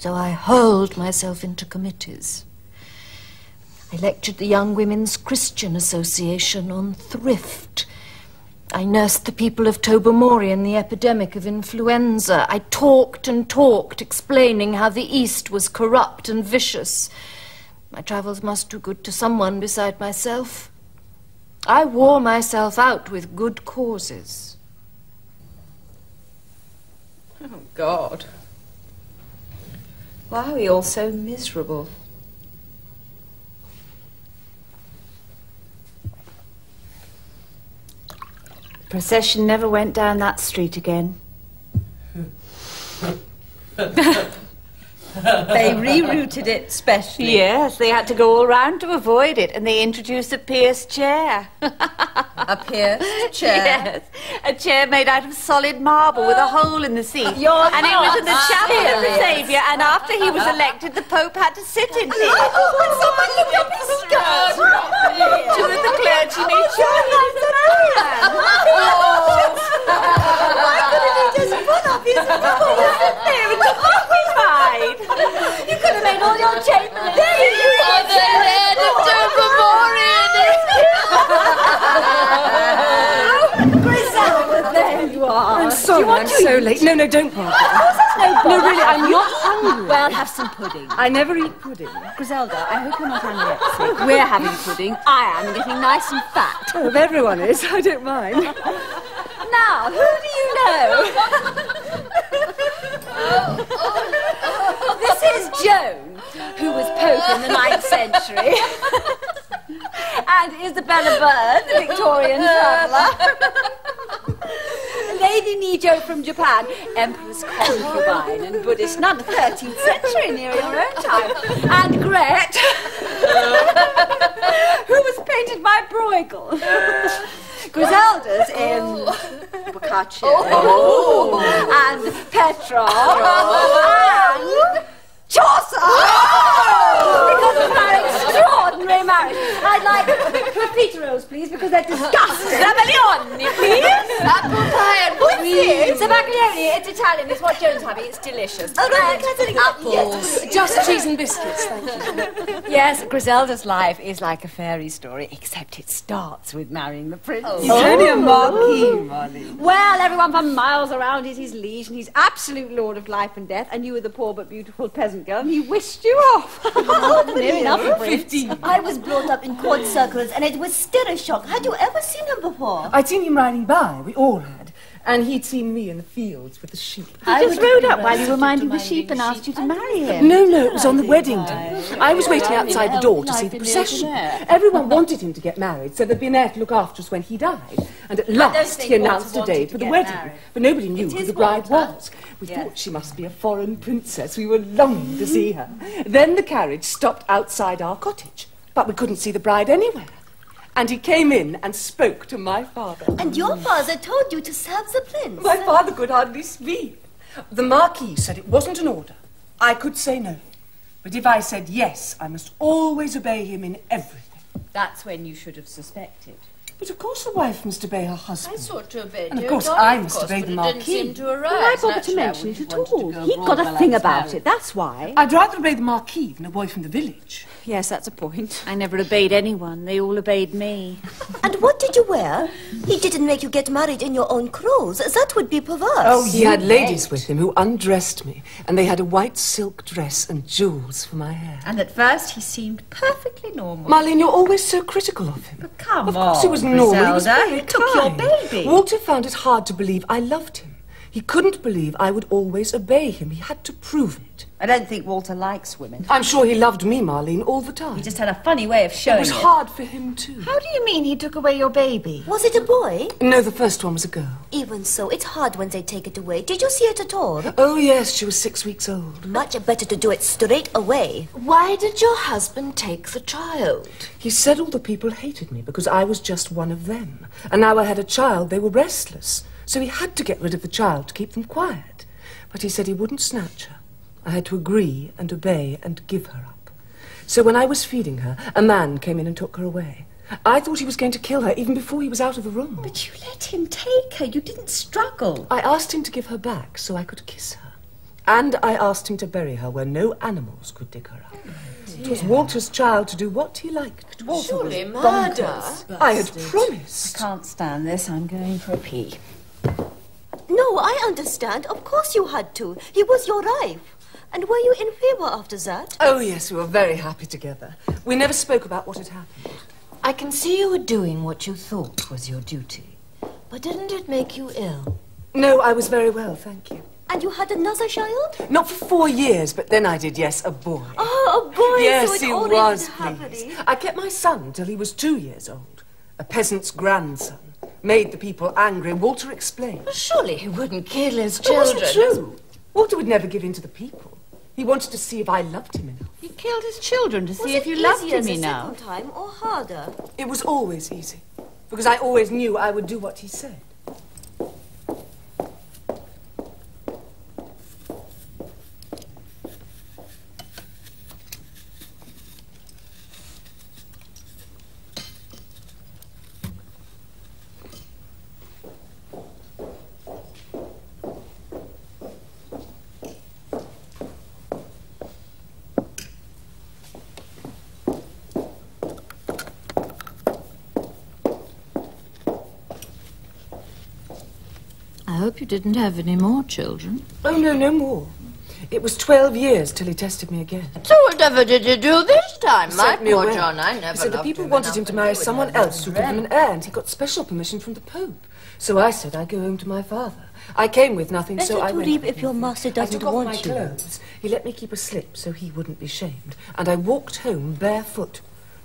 So I hurled myself into committees. I lectured the Young Women's Christian Association on thrift. I nursed the people of Tobermory in the epidemic of influenza. I talked and talked, explaining how the East was corrupt and vicious. My travels must do good to someone beside myself. I wore myself out with good causes. Oh, God. Why are we all so miserable? Procession never went down that street again. They rerouted it specially. Yes, they had to go all round to avoid it, and they introduced a Pierce chair. A pierced chair. yes, A chair made out of solid marble with a hole in the seat. and it was in the chapel of the Saviour, and after he was elected, the Pope had to sit in it. Oh, someone lift up his skirt! Two of the clergy made sure he was a man. Why couldn't he just put up his nose? They were occupied. You could have made all your chamberlains. For the head of Griselda, there you are. I'm sorry I'm so late. No, no, don't bother. No, really, I'm not hungry. Well, have some pudding. I never eat pudding. Griselda, I hope you're not anorexic. We're having pudding. I am getting nice and fat. Oh, if everyone is, I don't mind. Now, who do you know? Oh, oh, oh, this is Joan, who was Pope in the ninth century. and Isabella Bird, the Victorian traveller. Lady Nijo from Japan, Empress concubine and Buddhist nun, 13th century, near your own time. And Gret, who was painted by Bruegel. Griselda's in Boccaccio. Oh. And Petrarch. Oh. And Chaucer. Because of their extraordinary marriage. I'd like profiteroles, please, because they're disgusting. Zabaglione, please. Apple pie and What's Zabaglione, it's Italian. It's what Joan's having. It's delicious. Oh, no, apples. Just cheese and biscuits, thank you. Yes, Griselda's life is like a fairy story, except it starts with marrying the prince. Oh. Oh. He's only a marquis, Molly. Well, everyone for miles around is his liege, and he's absolute lord of life and death, and you were the poor but beautiful peasant girl, and he wished you off. Near enough, Prince. I was brought up in court circles, and it was still a shock. Had you ever seen him before? I'd seen him riding by, we all had, and he'd seen me in the fields with the sheep. He just rode up while you were minding the sheep and asked you to marry him. No, no, it was on the wedding day. I was waiting outside the door to see the procession. Everyone wanted him to get married, so there'd be an heir to look after us when he died. And at last he announced a day for the wedding. But nobody knew who the bride was. We thought she must be a foreign princess. We were longing to see her. Then the carriage stopped outside our cottage, but we couldn't see the bride anywhere. And he came in and spoke to my father. And your father told you to serve the prince. My father could hardly speak. The Marquis said it wasn't an order. I could say no. But if I said yes, I must always obey him in everything. That's when you should have suspected. But of course the wife must obey her husband. I sought to obey And of course Dolly, I must course, obey the Marquis. didn't seem to arise. Well, I bothered to Naturally, I mention it at all. He'd got a thing about it, that's why. I'd rather obey the Marquis than a boy from the village. Yes, that's a point. I never obeyed anyone. They all obeyed me. And what did you wear? He didn't make you get married in your own clothes. That would be perverse. Oh, he had ladies with him who undressed me, and they had a white silk dress and jewels for my hair. And at first he seemed perfectly normal. Marlene, you're always so critical of him. But come Of course he was on, normal. He was Griselda. very He took your baby. Walter found it hard to believe I loved him. He couldn't believe I would always obey him. He had to prove it. I don't think Walter likes women. I'm sure he loved me, Marlene, all the time. He just had a funny way of showing it showing was it. hard for him, too. How do you mean he took away your baby? Was it a boy? No, the first one was a girl. Even so, it's hard when they take it away. Did you see it at all? Oh, yes, she was six weeks old. Much better to do it straight away. Why did your husband take the child? He said all the people hated me because I was just one of them. And now I had a child, they were restless. So he had to get rid of the child to keep them quiet. But he said he wouldn't snatch her. I had to agree and obey and give her up. So when I was feeding her, a man came in and took her away. I thought he was going to kill her even before he was out of the room. But you let him take her. You didn't struggle. I asked him to give her back so I could kiss her. And I asked him to bury her where no animals could dig her up. Oh, it was Walter's child to do what he liked. Walter Surely was murder. bonkers. I had promised. I can't stand this. I'm going for a pee. No, I understand. Of course you had to. He was your wife. And were you in favor after that? Oh, yes, we were very happy together. We never spoke about what had happened. I can see you were doing what you thought was your duty. But didn't it make you ill? No, I was very well, thank you. And you had another child? Not for four years, but then I did, yes, a boy. Oh, a boy, yes, so it he was ended pleased. I kept my son till he was two years old. A peasant's grandson. Made the people angry. Walter explained. Surely he wouldn't kill his children. It children. wasn't true. Walter would never give in to the people. He wanted to see if I loved him enough. He killed his children to Was see if you loved easier him the enough. second time or harder? It was always easy, because I always knew I would do what he said. Didn't have any more children. Oh, no, no more. It was 12 years till he tested me again. So whatever did you do this time, my Sent me poor away. John? I never He said the people him wanted him to to marry someone another else to give him an heir, and he got special permission from the Pope. So I said I'd go home to my father. I came with nothing, Better so I to went. leave with if your master doesn't took off want my you. clothes. He let me keep a slip so he wouldn't be shamed, and I walked home barefoot.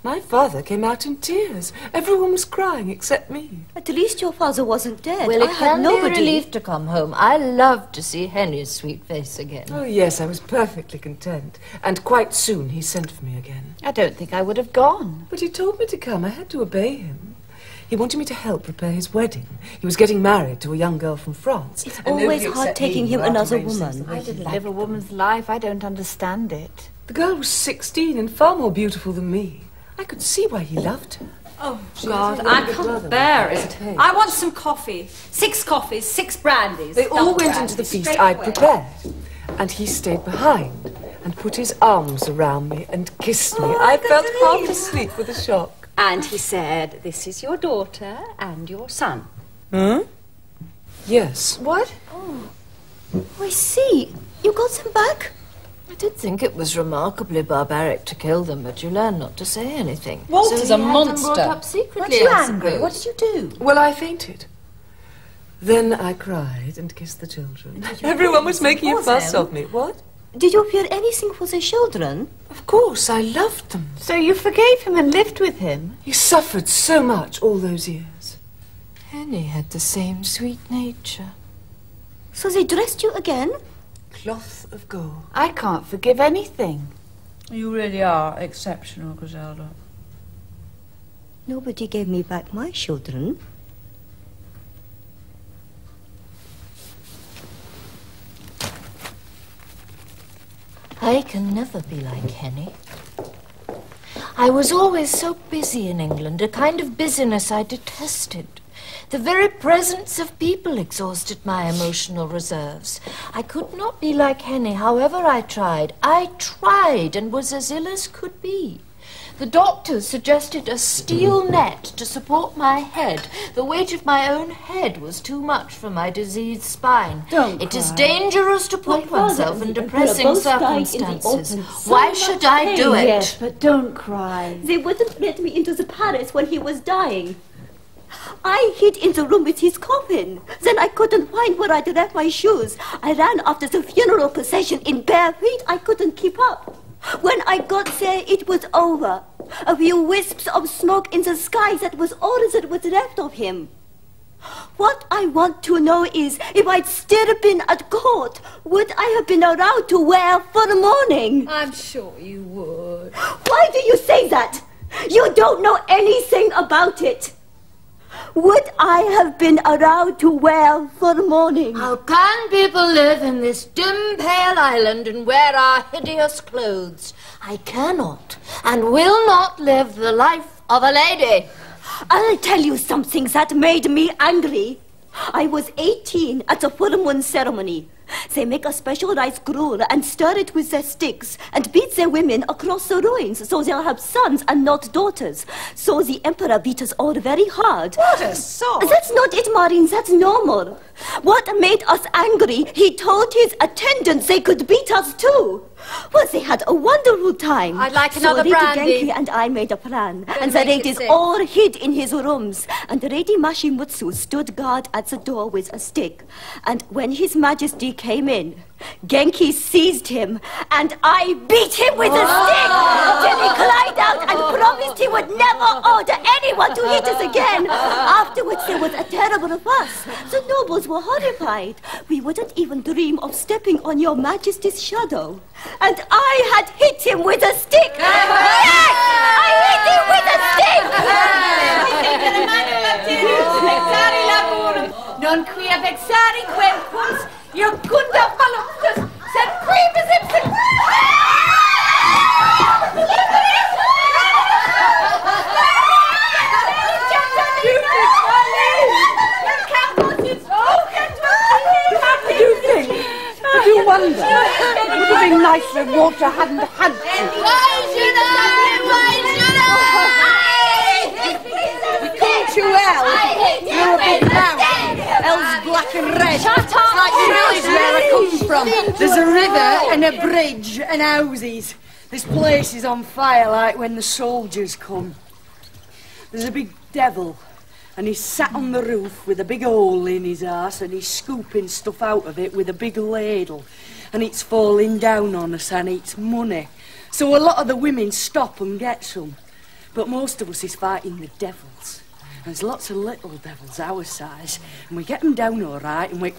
My father came out in tears. Everyone was crying except me. At least your father wasn't dead. Well, I it had can be a nobody. relief to come home. I loved to see Henny's sweet face again. Oh, yes, I was perfectly content. And quite soon he sent for me again. I don't think I would have gone. But he told me to come. I had to obey him. He wanted me to help prepare his wedding. He was getting married to a young girl from France. It's and always hard taking him knew how to another woman. I didn't liked live a woman's life. I don't understand it. The girl was 16 and far more beautiful than me. I could see why he loved her. Oh, She God, I can't bear it. I want some coffee. Six coffees, six brandies. They all went brandy, into the feast I'd away. prepared. And he stayed behind and put his arms around me and kissed me. Oh, I felt Catherine. half asleep with a shock. And he said, This is your daughter and your son. Huh? Yes. What? Oh, I see. You got them back? I did think it was remarkably barbaric to kill them, but you learn not to say anything. Walter's so a monster. Them brought up secretly, Weren't you angry? What did you do? Well, I fainted. Then I cried and kissed the children. Everyone was making a fuss them? of me. What? Did you feel anything for the children? Of course, I loved them. So you forgave him and lived with him? He suffered so much all those years. Henny had the same sweet nature. So they dressed you again? Cloth of gold. I can't forgive anything. You really are exceptional, Griselda. Nobody gave me back my children. I can never be like Henny. I was always so busy in England, a kind of busyness I detested. The very presence of people exhausted my emotional reserves. I could not be like Henny, however I tried. I tried and was as ill as could be. The doctors suggested a steel net to support my head. The weight of my own head was too much for my diseased spine. Don't It is cry. dangerous to put My oneself in and the Emperor depressing both in circumstances. So Why should I do it? Yes, But don't cry. They wouldn't let me into the palace when he was dying. I hid in the room with his coffin. Then I couldn't find where I'd left my shoes. I ran after the funeral procession in bare feet. I couldn't keep up. When I got there, it was over. A few wisps of smoke in the sky, that was all that was left of him. What I want to know is, if I'd still been at court, would I have been allowed to wear for the mourning? I'm sure you would. Why do you say that? You don't know anything about it. Would I have been allowed to wear for the mourning? How can people live in this dim, pale island and wear our hideous clothes? I cannot and will not live the life of a lady. I'll tell you something that made me angry. I was 18 at the full moon ceremony. They make a special rice gruel and stir it with their sticks and beat their women across the ruins so they'll have sons and not daughters. So the emperor beat us all very hard. What a sod! That's not it, Marlene. That's normal. What made us angry, he told his attendants they could beat us too. Well, they had a wonderful time. I'd like so another Lady brandy. Genki and I made a plan. Don't and the ladies all hid in his rooms. And Lady Mashimizu stood guard at the door with a stick. And when His Majesty came in, Genki seized him, and I beat him with a ah. stick till he cried out and promised he would never order anyone to hit us again. Afterwards, there was a terrible fuss. The nobles were horrified. We wouldn't even dream of stepping on your Majesty's shadow. And I had hit him with a stick. Yes! I hit him with a stick! Non qui vexari quemquas, iucunda voluptas, sed primus ipsum... Did you think? Did you wonder? It would have been if hadn't had to. Why should I? Why should I? Can't you, El? You're a big man. El's black and red. Shut up! Like you know where I come from. There's a river and a bridge and houses. This place is on fire like when the soldiers come. There's a big devil and he's sat on the roof with a big hole in his arse and he's scooping stuff out of it with a big ladle and it's falling down on us and it's money. So a lot of the women stop and get some. But most of us is fighting the devils. There's lots of little devils our size and we get them down all right and we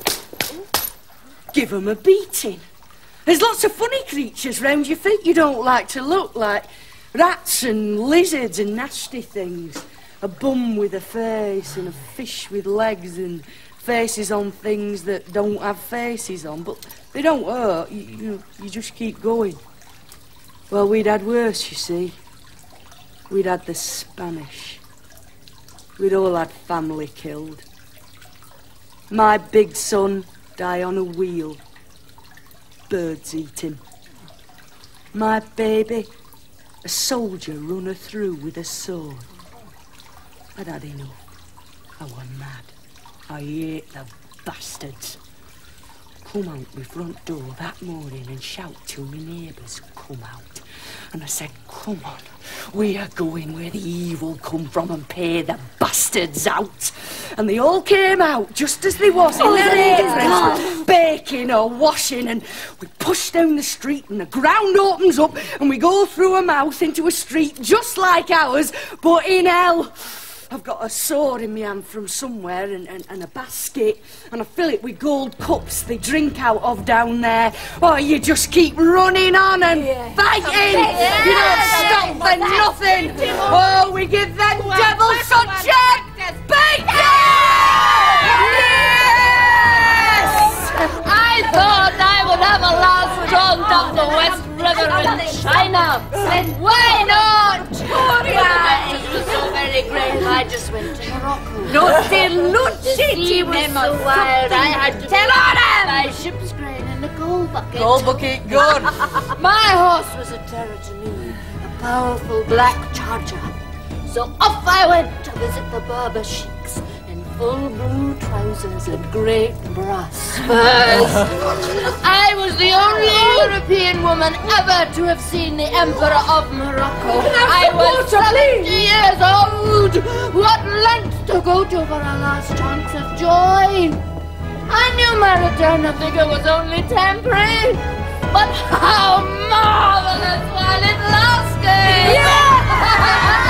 give them a beating. There's lots of funny creatures round your feet you don't like to look like rats and lizards and nasty things. A bum with a face and a fish with legs and faces on things that don't have faces on, but they don't hurt. You, mm. you, you just keep going. Well, we'd had worse, you see. We'd had the Spanish. We'd all had family killed. My big son die on a wheel. Birds eat him. My baby, a soldier run her through with a sword. I'd had enough. I was mad. I hate the bastards. Come out my front door that morning and shout to my neighbours, come out. And I said, come on, we are going where the evil come from and pay the bastards out. And they all came out just as they was oh, in their aprons, baking or washing, and we push down the street and the ground opens up and we go through a mouth into a street just like ours, but in hell. I've got a sword in my hand from somewhere and, and, and a basket, and I fill it with gold cups they drink out of down there. Oh, you just keep running on and fighting. You don't stop for nothing. Oh, we give them devils such a beating! Yes! I thought I would have a last up the West River in China. And why not? Why? It was so very great. I just went to Morocco. The Lucy, sea was so wild. I had to Tell on my ship's grain in the coal bucket. Gold bucket, good. My horse was a terror to me, a powerful black charger. So off I went to visit the Berber sheiks full blue trousers and great brass spurs. I was the only European woman ever to have seen the Emperor of Morocco. I was 70 years old. What length to go to for a last chance of joy? I knew my return of vigor was only temporary, but how marvelous while it lasted! Yeah!